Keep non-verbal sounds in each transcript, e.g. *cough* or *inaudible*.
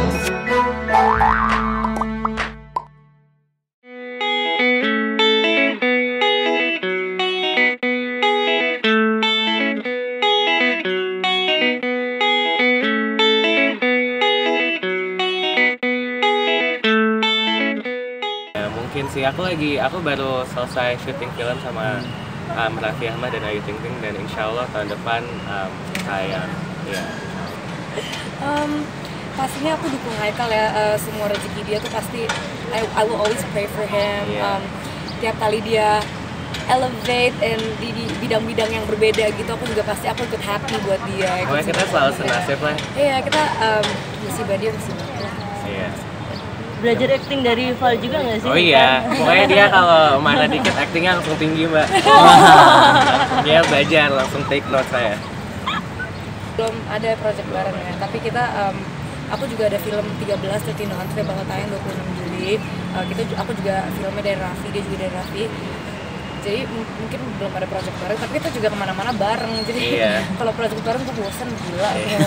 Ya, mungkin sih. Aku lagi aku baru selesai syuting film sama hmm. um, Raffi Ahmad dan Ayu Ting Ting dan insya Allah tahun depan um, saya. Ya. Yeah. um, pastinya aku dukung Haikal ya uh, semua rezeki dia tuh pasti I, I will always pray for him Iya. um, tiap kali dia elevate and di di bidang-bidang yang berbeda gitu aku juga pasti aku ikut happy buat dia pokoknya kita selalu senasib lah. Iya kita um, musibah dia musibah iya. Belajar acting dari Val juga nggak sih? oh iya pokoknya dia *laughs* kalau mana dikit aktingnya langsung tinggi mbak. *laughs* Dia belajar langsung take note saya. Belum ada project bareng ya tapi kita um, aku juga ada film 13 13 Nohant yang bakal tayang 26 Juli. Uh, kita aku juga filmnya dari Raffi dia juga dari Raffi. Jadi mungkin belum ada project bareng tapi kita juga ke mana-mana bareng. Jadi Iya. *laughs* kalau project bareng tuh bosen gila. Iya.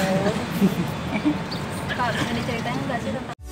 Kak, bisa *laughs* diceritain nggak sih tentang